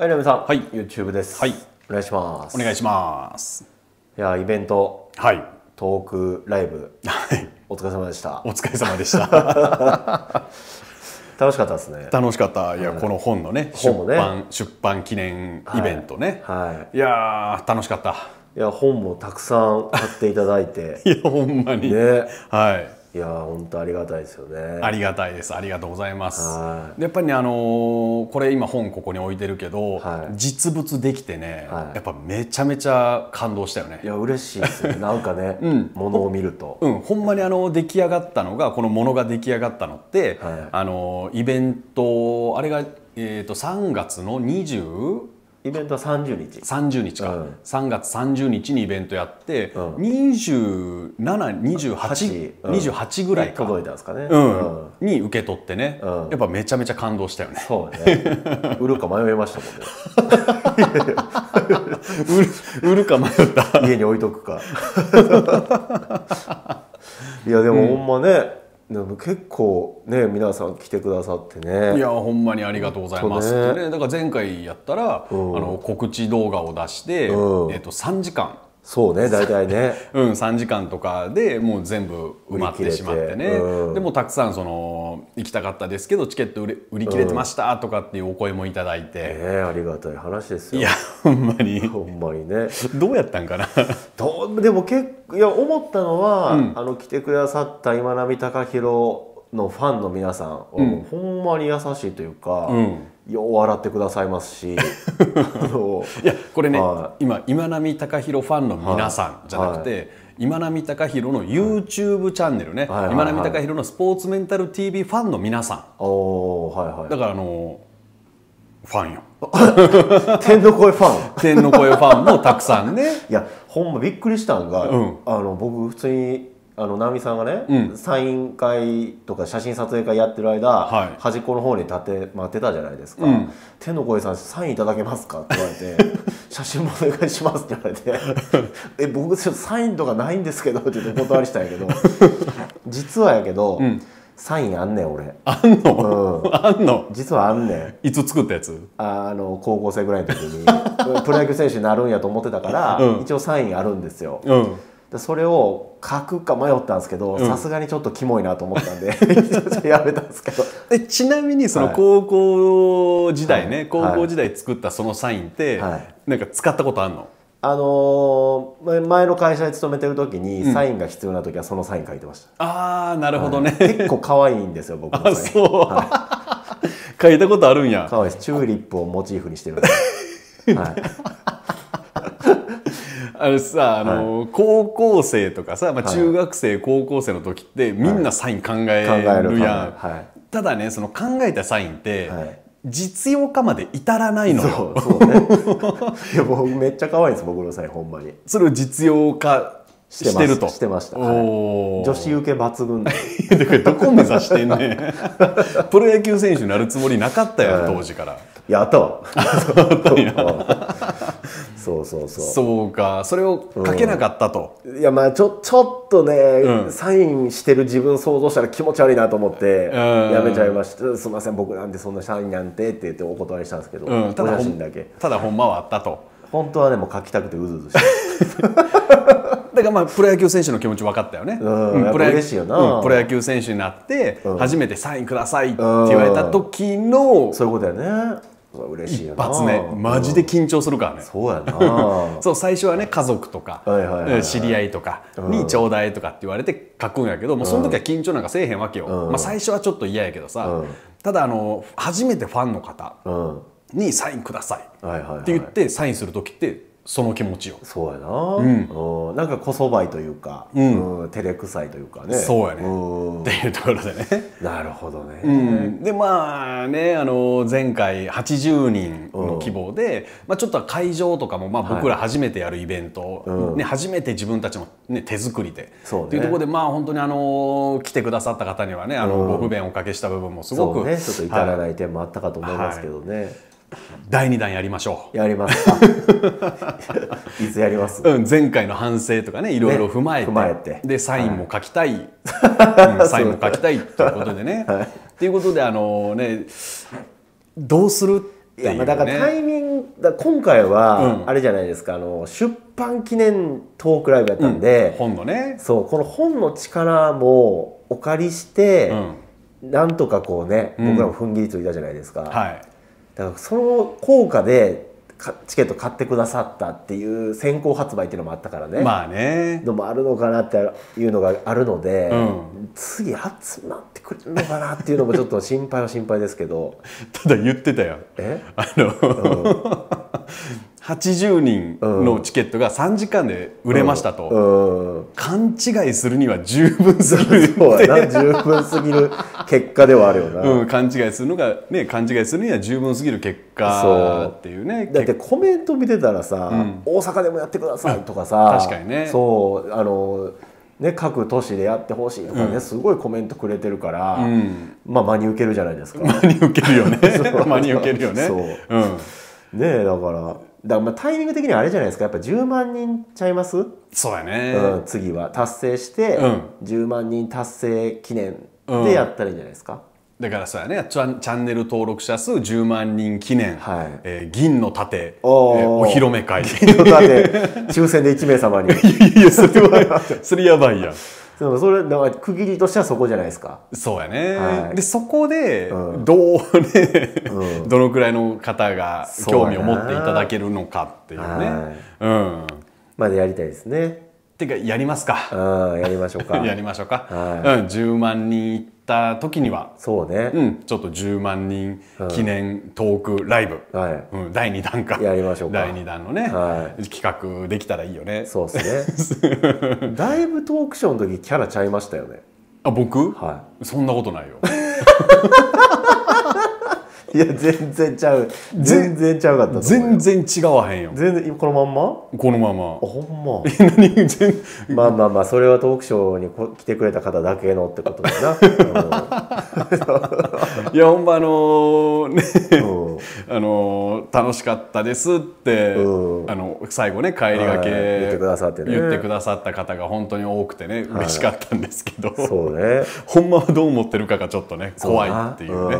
はい、ナミさん。はい YouTube です。はい。お願いします。お願いします。いや、イベント、はい。トーク、ライブ、はい。お疲れ様でした。お疲れ様でした。楽しかったですね。楽しかった。いや、この本のね、出版、出版記念イベントね。はい。いやー、楽しかった。いや、本もたくさん買っていただいて。いや、ほんまに。ね。はい。いや、本当ありがたいですよね。ありがたいです。ありがとうございますやっぱりね、あのーこれ今本ここに置いてるけど、はい実物できてね、はいやっぱめちゃめちゃ感動したよねい。や、嬉しいですよ。なんかね、ものを見ると。うん、ほんまにあの出来上がったのがこのものが出来上がったのって、はいあのイベントあれが、えー、と3月の20イベントは30日。30日か、うん。3月30日にイベントやって、うん。2728、うん。28ぐらいか、届いたんですかね。うん。に受け取ってね、うん。やっぱめちゃめちゃ感動したよね。そうね。売るか迷いましたもんね。売る売るか迷った。家に置いとくか。いやでもほんまね、でも結構ね皆さん来てくださってね。いやほんまにありがとうございます、ね。でだから前回やったら、うん。あの告知動画を出して、うん。えっと3時間そうね大体ね。うん、3時間とかでもう全部埋まってしまってね、うん。でもたくさんその行きたかったですけどチケット売れ売り切れてましたとかっていうお声もいただいて、ねありがたい話ですよ。いやほんまに。ほんまにね。どうやったんかな。どうでも結構いや思ったのは、うん。あの来てくださった今波貴弘のファンの皆さんは、うん。ほんまに優しいというか、うん。よう笑ってくださいますし いやこれね、は今今波貴弘ファンの皆さんじゃなくて、今波貴弘の YouTube チャンネルね、はいはいはい。今波貴弘のスポーツメンタル TV ファンの皆さおーはいはい。んだからあのファンよ。天の声ファン。天の声ファンもたくさんね。いやほんまびっくりしたんが、うん。あの僕普通にあの直美さんがね、うん。サイン会とか写真撮影会やってる間、はい。端っこの方に立って待ってたじゃないですか。うん「天の声さんサインいただけますか?」って言われて「写真もお願いします」って言われて「え僕ちょっとサインとかないんですけど」って言ってお断りしたんやけど 実はやけど、ん。サインあんねん俺。あんの、あんの？実はあんねん。いつ作ったやつ？あの高校生ぐらいの時に。プロ野球選手になるんやと思ってたから、うん。一応サインあるんですよ。うんでそれを書くか迷ったんですけどん。さすがにちょっとキモいなと思ったんで やめたんですけど。えちなみにそのはい。高校時代ね、はい。高校時代作ったそのサインって、はい。なんか使ったことあんの？あのー前の会社に勤めてる時にサインが必要な時はそのサイン書いてました、ああなるほどね、結構可愛いんですよ僕の あサインそう、書いたことあるんや。可愛いです。チューリップをモチーフにしてるんで、はい、あれさあの、高校生とかさ、まあ、中学生、高校生の時ってみんなサイン考えるるやん、はい。ただねその考えたサインって、はい。実用化まで至らないのよ。そうね。いや僕めっちゃ可愛いです僕のサインほんまに。それを実用化してるとしてました、はい。女子受け抜群。で だからどこ目指してんねん。プロ野球選手になるつもりなかったよ、当時から。やったわ そうそうそう。そうか。それを書けなかったと、いやまあちょちょっとね、うん。サインしてる自分想像したら気持ち悪いなと思ってうん。やめちゃいました「すみません僕なんてそんなサインなんて」って言ってお断りしたんですけど、うん、ただおほん写真だけ。ただほんまはあったと。本当はねもう書きたくてうずうずして。だからまあプロ野球選手の気持ち分かったよね、うんプロ野嬉しいよな。うんプロ野球選手になって、うん。初めてサインくださいって言われた時のそういうことやね嬉しいよな。一発目。マジで緊張するからね、そうやな。そう最初はね家族とかはいはい知り合いとかにちょうだいとかって言われて書くんやけどもうその時は緊張なんかせえへんわけよ、うん。まあ、最初はちょっと嫌やけどさ、うん。ただあの初めてファンの方うん。にサインくださいって言ってサインする時ってその気持ちよ。そうやな、うん。なんかこそばいというか、うん。照れくさいというかね。そうやね。ん。っていうところでね。なるほどね、うん、でまあねあの前回80人の規模で、まあ、ちょっと会場とかも、まあ、僕ら初めてやるイベント、うん。ね、初めて自分たちの、ね、手作りで。そうね。っていうところでまあ本当にあの来てくださった方にはねあの、ご不便をおかけした部分もすごく、ね。ちょっと至らはいない点もあったかと思いますけどね、第2弾やりましょやりますか。いつやります？う、うん、前回の反省とかねいろいろ踏まえて,、踏まえて。でサインも書きたい、うんサインも書きたいということでね。っていうことであのねどうするっていう、ね、いやまあだからタイミンだから今回はうん。あれじゃないですか、あの出版記念トークライブやったんで、本のね。そうこの本の力もお借りしてう、ん。なんとかこうねうん僕らも踏ん切りついたじゃないですか、はいだからその効果でかチケット買ってくださったっていう先行発売っていうのもあったからね、まあね。のもあるのかなっていうのがあるので、うん。次集まってくれるのかなっていうのもちょっと心配は心配ですけど。ただ言ってたよ。え？あの、80人のチケットが3時間で売れましたと、うん。勘違いするには十分すぎるそうやな。十分すぎる結果ではあるよな、うん、勘違いするのがね勘違いするには十分すぎる結果っていうね。だってコメント見てたらさ、ん。大阪でもやってくださいとかさ、確かにね。そうあのね各都市でやってほしいとかね、すごいコメントくれてるから、うん。まあ真に受けるじゃないですか。真に受けるよね。真に受けるよね。そう。うん、ねえだからだからまあタイミング的にはあれじゃないですか。やっぱ10万人ちゃいます、そうやね、うん、次は。達成して、うん。10万人達成記念でやったらいいんじゃないですか、だからそうやね。チャンチャンネル登録者数10万人記念、はい。えー銀の盾、えーお披露目会。いだって抽選で1名様に。やいやそれはそれやばいやんでもそれだから区切りとしてはそこじゃないですか。そうやね、はい。でそこでうん。どうね、うん。どのくらいの方が興味を持っていただけるのかっていうね。はい。うん。までやりたいですねてかやりますか。うんやりましょうか。やりましょうか、はうん、10万人いった時には、そうね、うん、ちょっと10万人記念トークライブ、はい。うん、第2弾か。やりましょうか。第2弾のね、は企画できたらいいよね。そうですね。だいぶトークショーの時キャラちゃいましたよね。あ僕、はそんなことないよ いや全然ちゃう。全然ちゃうかった全然違わへんよ。全然このまんま？このまま。あほんま？何全まあまあまあそれはトークショーにこ来てくれた方だけのってことだ いやほんまあのーねな、うん。あのー楽しかったですって、うん。あの最後ね帰りがけ、はい。言ってくださってね。言ってくださった方が本当に多くてね嬉しかったんですけど、そうね。ほんまはどう思ってるかがちょっとね怖いっていうね。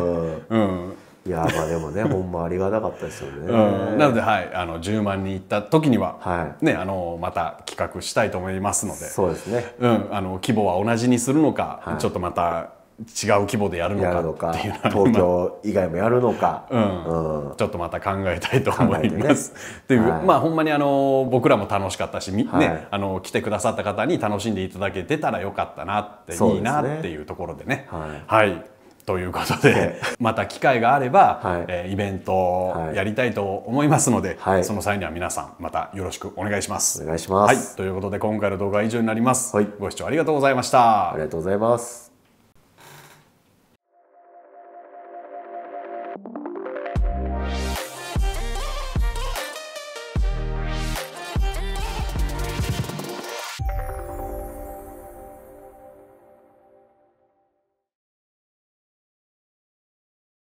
うん。うんいやまあでもねほんまありがたかったですよね、うん。なので、はい、あの10万人いった時には、はね、あのまた企画したいと思いますので、そうですね。うん、あの規模は同じにするのか、はい。ちょっとまた違う規模でやるのやるのかかっていうのは。東京以外もやるのか、うん。うん。ちょっとまた考えたいと思います。っていう、はい。まあほんまにあの僕らも楽しかったし、みはい。ねあの来てくださった方に楽しんでいただけてたらよかったなって、ね。いいなっていうところでね。はい。はい。ということで、また機会があれば、はい、えー、イベントをやりたいと思いますので、はい、その際には皆さんまたよろしくお願いします。お願いします。はい、ということで今回の動画は以上になります、はい。ご視聴ありがとうございました。ありがとうございます。